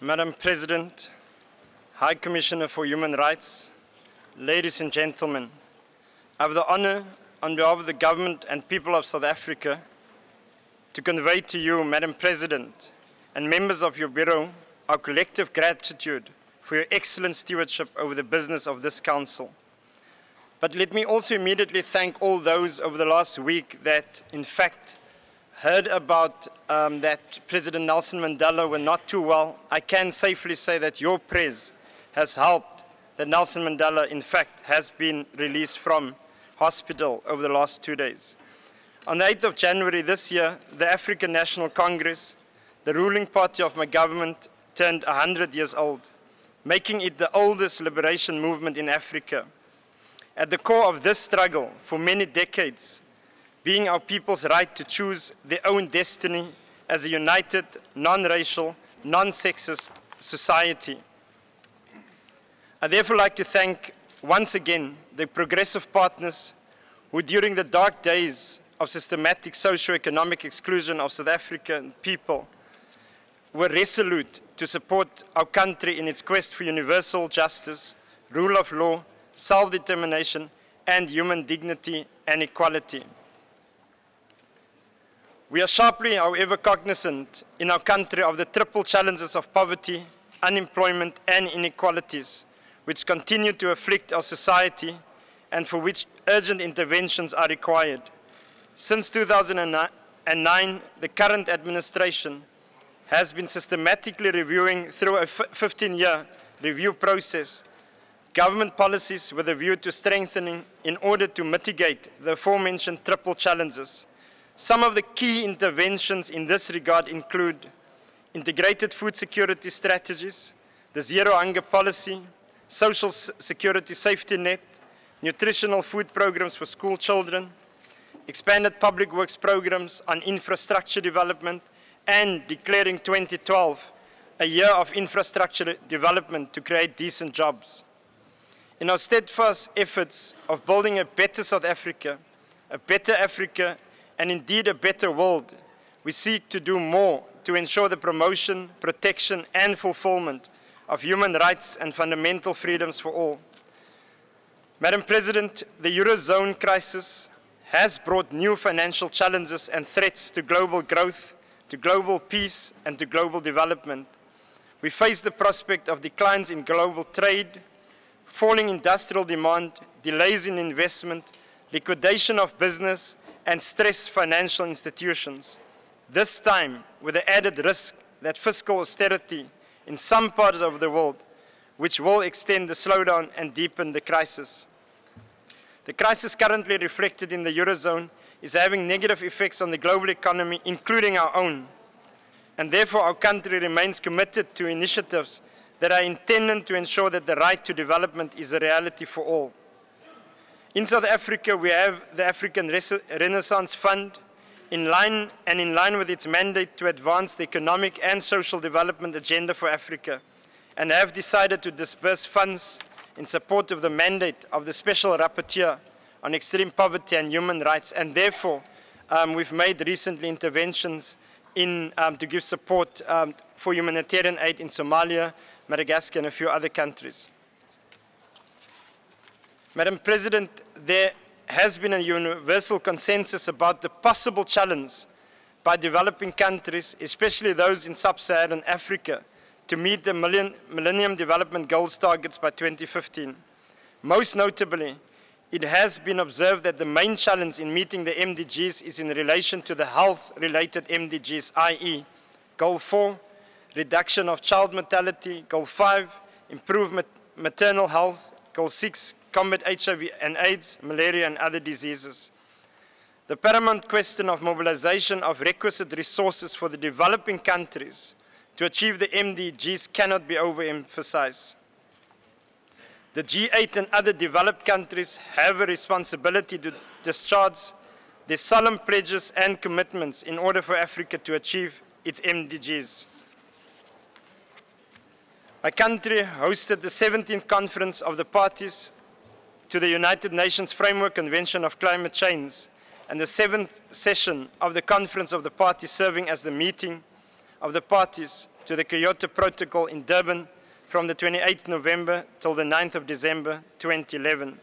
Madam President, High Commissioner for Human Rights, ladies and gentlemen, I have the honor on behalf of the government and people of South Africa to convey to you, Madam President, and members of your Bureau, our collective gratitude for your excellent stewardship over the business of this Council. But let me also immediately thank all those over the last week that, in fact, heard about um, that President Nelson Mandela were not too well. I can safely say that your prayers has helped that Nelson Mandela, in fact, has been released from hospital over the last two days. On the 8th of January this year, the African National Congress, the ruling party of my government, turned 100 years old, making it the oldest liberation movement in Africa. At the core of this struggle for many decades, being our people's right to choose their own destiny as a united, non-racial, non-sexist society. I therefore like to thank once again the progressive partners who during the dark days of systematic socio-economic exclusion of South African people were resolute to support our country in its quest for universal justice, rule of law, self-determination, and human dignity and equality. We are sharply, however, cognizant in our country of the triple challenges of poverty, unemployment, and inequalities, which continue to afflict our society and for which urgent interventions are required. Since 2009, the current administration has been systematically reviewing through a 15-year review process government policies with a view to strengthening in order to mitigate the aforementioned triple challenges. Some of the key interventions in this regard include integrated food security strategies, the zero hunger policy, social security safety net, nutritional food programs for school children, expanded public works programs on infrastructure development, and declaring 2012 a year of infrastructure development to create decent jobs. In our steadfast efforts of building a better South Africa, a better Africa, and indeed a better world, we seek to do more to ensure the promotion, protection, and fulfillment of human rights and fundamental freedoms for all. Madam President, the Eurozone crisis has brought new financial challenges and threats to global growth, to global peace, and to global development. We face the prospect of declines in global trade, falling industrial demand, delays in investment, liquidation of business, and stressed financial institutions. This time, with the added risk that fiscal austerity in some parts of the world, which will extend the slowdown and deepen the crisis. The crisis currently reflected in the Eurozone is having negative effects on the global economy, including our own. And therefore, our country remains committed to initiatives that are intended to ensure that the right to development is a reality for all. In South Africa, we have the African Renaissance Fund, in line and in line with its mandate to advance the economic and social development agenda for Africa, and have decided to disburse funds in support of the mandate of the Special Rapporteur on Extreme Poverty and Human Rights, and therefore um, we've made recently interventions in, um, to give support um, for humanitarian aid in Somalia, Madagascar, and a few other countries. Madam President, there has been a universal consensus about the possible challenge by developing countries, especially those in sub-Saharan Africa, to meet the Millennium Development Goals targets by 2015. Most notably, it has been observed that the main challenge in meeting the MDGs is in relation to the health-related MDGs, i.e. Goal 4, reduction of child mortality. Goal 5, improvement maternal health. Goal 6, combat HIV and AIDS, malaria and other diseases. The paramount question of mobilization of requisite resources for the developing countries to achieve the MDGs cannot be overemphasized. The G8 and other developed countries have a responsibility to discharge their solemn pledges and commitments in order for Africa to achieve its MDGs. My country hosted the 17th conference of the parties to the United Nations Framework Convention of Climate Change and the seventh session of the Conference of the Parties serving as the meeting of the parties to the Kyoto Protocol in Durban from the 28th November till the 9th of December 2011.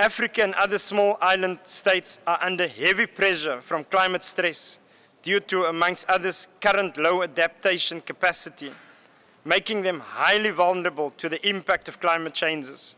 Africa and other small island states are under heavy pressure from climate stress due to, amongst others, current low adaptation capacity, making them highly vulnerable to the impact of climate changes.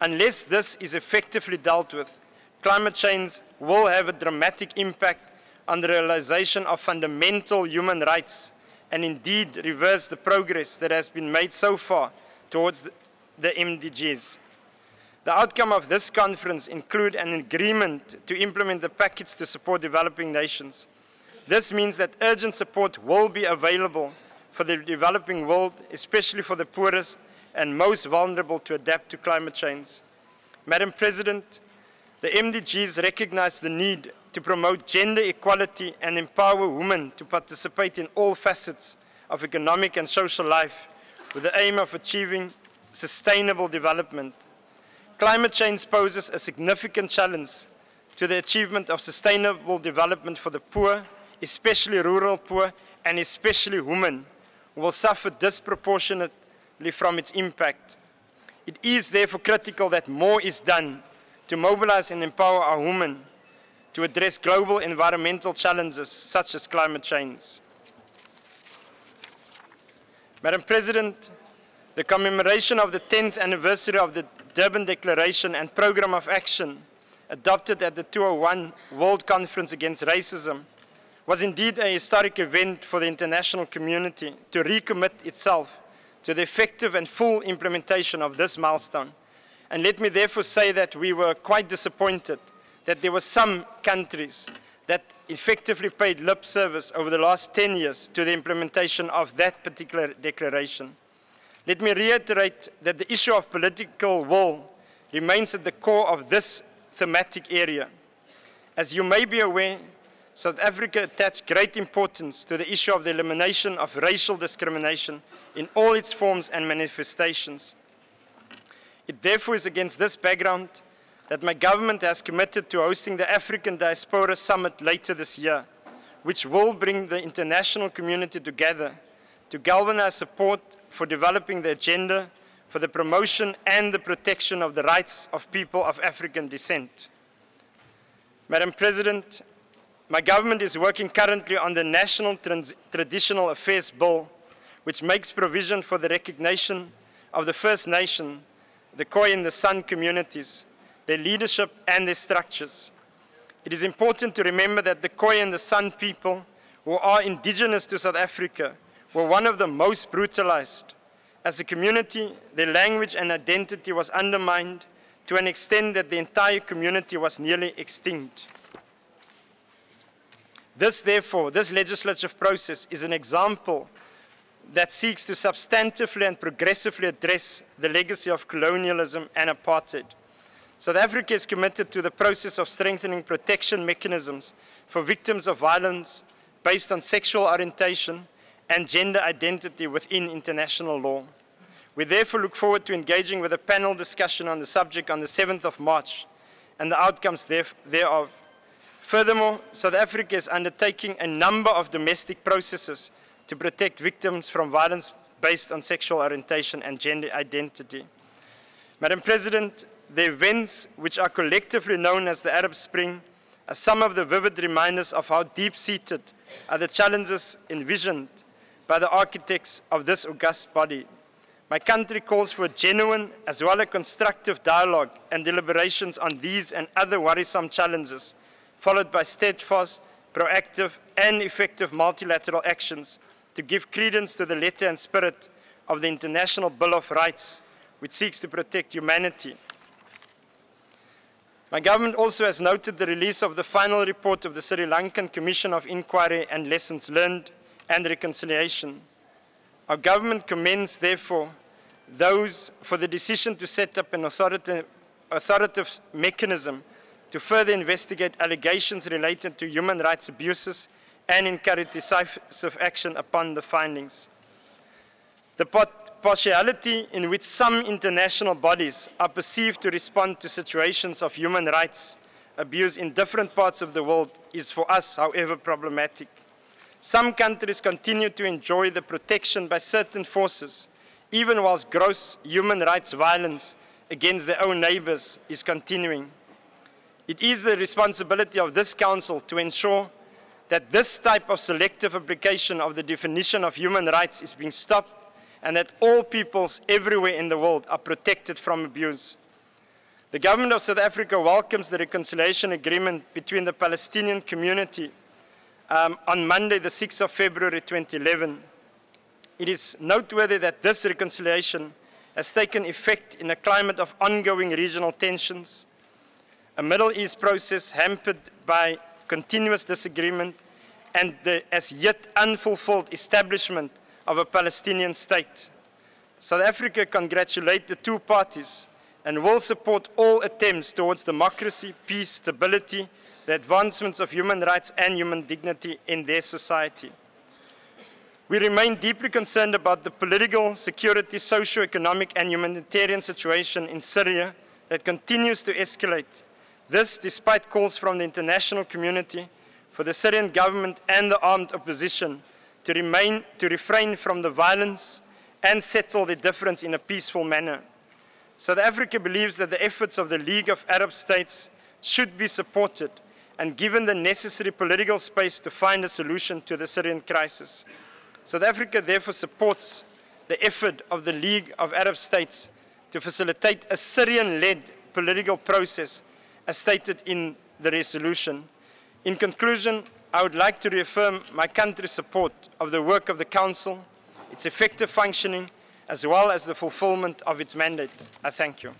Unless this is effectively dealt with, climate change will have a dramatic impact on the realization of fundamental human rights and indeed reverse the progress that has been made so far towards the, MDGs. The outcome of this conference include an agreement to implement the package to support developing nations. This means that urgent support will be available for the developing world, especially for the poorest and most vulnerable to adapt to climate change. Madam President, the MDGs recognize the need to promote gender equality and empower women to participate in all facets of economic and social life with the aim of achieving sustainable development. Climate change poses a significant challenge to the achievement of sustainable development for the poor, especially rural poor, and especially women, who will suffer disproportionately from its impact. It is therefore critical that more is done to mobilize and empower our women to address global environmental challenges such as climate change. Madam President, the commemoration of the 10th anniversary of the Durban Declaration and Programme of Action adopted at the 201 World Conference Against Racism was indeed a historic event for the international community to recommit itself to the effective and full implementation of this milestone. And let me therefore say that we were quite disappointed that there were some countries that effectively paid lip service over the last 10 years to the implementation of that particular declaration. Let me reiterate that the issue of political will remains at the core of this thematic area. As you may be aware, South Africa attached great importance to the issue of the elimination of racial discrimination in all its forms and manifestations. It therefore is against this background that my government has committed to hosting the African Diaspora Summit later this year, which will bring the international community together to galvanize support for developing the agenda for the promotion and the protection of the rights of people of African descent. Madam President, my government is working currently on the National Trans Traditional Affairs Bill, which makes provision for the recognition of the First Nation, the Khoi and the San communities, their leadership and their structures. It is important to remember that the Khoi and the San people, who are indigenous to South Africa, were one of the most brutalized. As a community, their language and identity was undermined to an extent that the entire community was nearly extinct. This, therefore, this legislative process is an example that seeks to substantively and progressively address the legacy of colonialism and apartheid. South Africa is committed to the process of strengthening protection mechanisms for victims of violence based on sexual orientation and gender identity within international law. We therefore look forward to engaging with a panel discussion on the subject on the 7th of March and the outcomes thereof. Furthermore, South Africa is undertaking a number of domestic processes to protect victims from violence based on sexual orientation and gender identity. Madam President, the events which are collectively known as the Arab Spring are some of the vivid reminders of how deep-seated are the challenges envisioned by the architects of this august body. My country calls for a genuine as well as constructive dialogue and deliberations on these and other worrisome challenges, followed by steadfast, proactive and effective multilateral actions to give credence to the letter and spirit of the International Bill of Rights, which seeks to protect humanity my government also has noted the release of the final report of the Sri Lankan Commission of Inquiry and Lessons Learned and Reconciliation. Our government commends, therefore, those for the decision to set up an authoritative, mechanism to further investigate allegations related to human rights abuses and encourage decisive action upon the findings. The partiality in which some international bodies are perceived to respond to situations of human rights abuse in different parts of the world is for us, however, problematic. Some countries continue to enjoy the protection by certain forces, even whilst gross human rights violence against their own neighbors is continuing. It is the responsibility of this Council to ensure that this type of selective application of the definition of human rights is being stopped and that all peoples everywhere in the world are protected from abuse. The government of South Africa welcomes the reconciliation agreement between the Palestinian community um, on Monday, the 6th of February 2011. It is noteworthy that this reconciliation has taken effect in a climate of ongoing regional tensions, a Middle East process hampered by continuous disagreement, and the as yet unfulfilled establishment of a Palestinian state. South Africa congratulates the two parties and will support all attempts towards democracy, peace, stability, the advancements of human rights and human dignity in their society. We remain deeply concerned about the political, security, socio-economic and humanitarian situation in Syria that continues to escalate. This despite calls from the international community for the Syrian government and the armed opposition to, remain, to refrain from the violence and settle the difference in a peaceful manner. South Africa believes that the efforts of the League of Arab States should be supported and given the necessary political space to find a solution to the Syrian crisis. South Africa therefore supports the effort of the League of Arab States to facilitate a Syrian-led political process as stated in the resolution. In conclusion, I would like to reaffirm my country's support of the work of the Council, its effective functioning, as well as the fulfillment of its mandate. I thank you.